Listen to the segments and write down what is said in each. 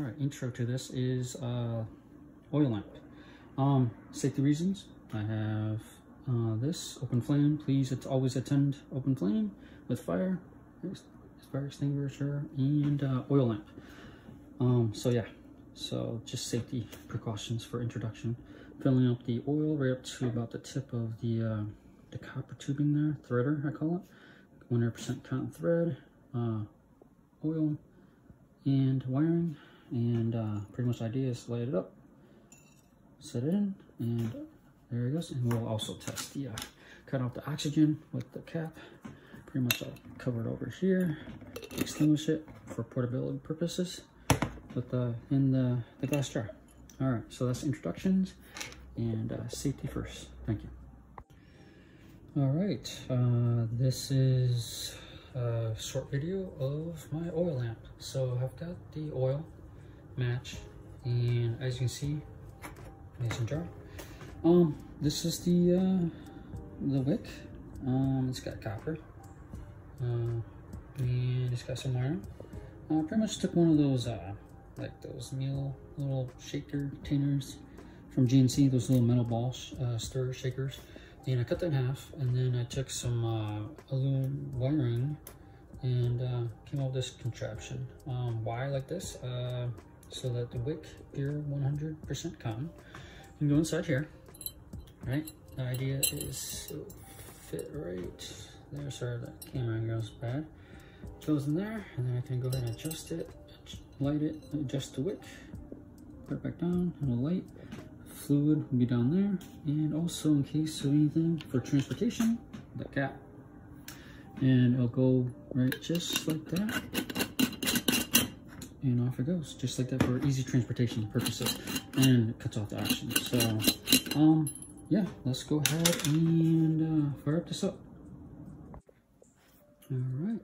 All right, intro to this is uh, oil lamp. Um, safety reasons, I have uh, this open flame. Please it's always attend open flame with fire, fire extinguisher, and uh, oil lamp. Um, so yeah, so just safety precautions for introduction. Filling up the oil right up to about the tip of the uh, the copper tubing there, threader I call it. 100% cotton thread, uh, oil, and wiring and uh, pretty much idea is light it up, set it in, and there it goes. And we'll also test the, uh, cut off the oxygen with the cap. Pretty much I'll cover it over here, extinguish it for portability purposes with the, in the, the glass jar. All right, so that's introductions and uh, safety first. Thank you. All right, uh, this is a short video of my oil lamp. So I've got the oil match and as you can see mason jar um this is the uh the wick um it's got copper uh, and it's got some iron uh pretty much took one of those uh like those meal little shaker containers from GNC, those little metal ball uh, stir shakers. And I cut that in half, and then I took some uh, aluminum wiring and uh, came up with this contraption. Um, why like this? Uh, so that the wick pure 100% cotton can go inside here, right? The idea is to fit right there. Sorry, the camera angle's bad. Goes in there, and then I can go ahead and adjust it, light it, adjust the wick, put it back down, and a light. Fluid will be down there, and also in case of anything for transportation, the cap. And it'll go right just like that and off it goes. Just like that for easy transportation purposes and it cuts off the oxygen so um yeah let's go ahead and uh, fire up this up. All right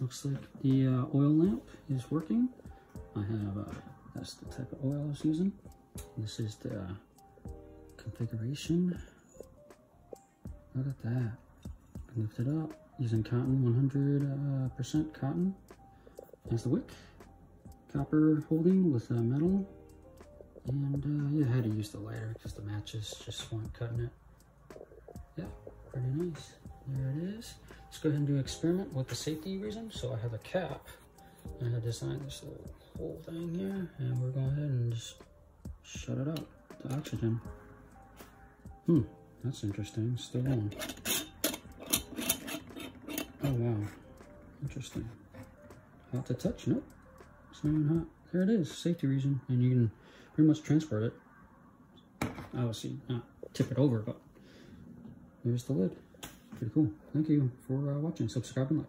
looks like the uh, oil lamp is working. I have uh, that's the type of oil i was using. This is the uh, configuration. Look at that. Lift it up using cotton 100 uh, percent cotton. As the wick copper holding with a metal. And uh, yeah, I had to use the lighter because the matches just weren't cutting it. Yeah, pretty nice. There it is. Let's go ahead and do an experiment with the safety reason. So I have a cap I designed this little whole thing here and we're going ahead and just shut it up, the oxygen. Hmm, that's interesting, still on. Oh wow, interesting. Hot to touch, nope. Even hot. There it is, safety reason. And you can pretty much transport it. Obviously not tip it over, but there's the lid. Pretty cool. Thank you for uh, watching. Subscribe and like.